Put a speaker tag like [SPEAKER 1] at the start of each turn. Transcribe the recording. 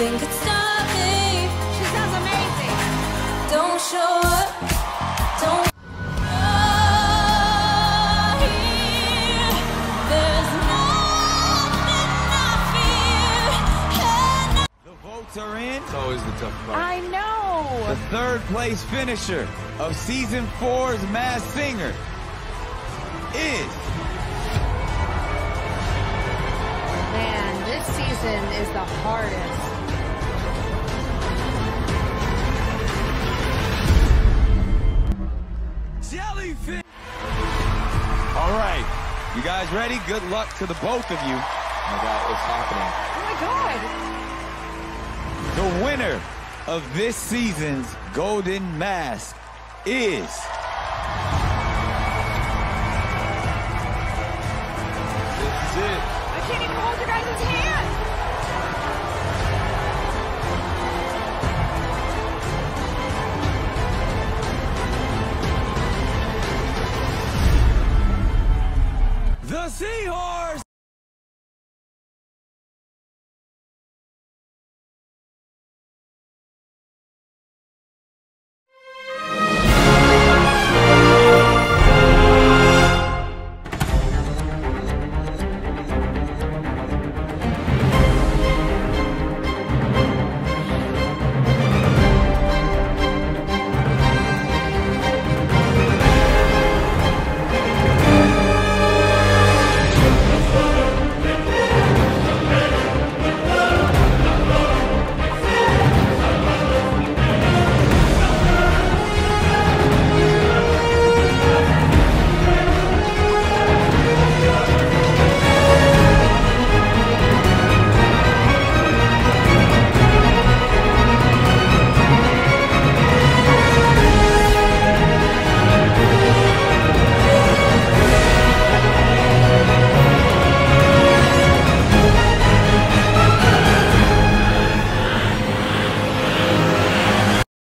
[SPEAKER 1] nothing could stop me.
[SPEAKER 2] She sounds amazing.
[SPEAKER 1] Don't show up. Don't. Here. There's nothing I fear. And
[SPEAKER 3] The votes are in.
[SPEAKER 4] It's always the tough part.
[SPEAKER 2] I know.
[SPEAKER 3] The third place finisher of season four's Masked Singer is
[SPEAKER 2] season is the hardest.
[SPEAKER 3] Jellyfish. All right, you guys ready? Good luck to the both of you.
[SPEAKER 4] Oh my God, it's happening.
[SPEAKER 2] Oh my god.
[SPEAKER 3] The winner of this season's Golden Mask is.
[SPEAKER 2] can't even hold your guys' hand! The Seahorse!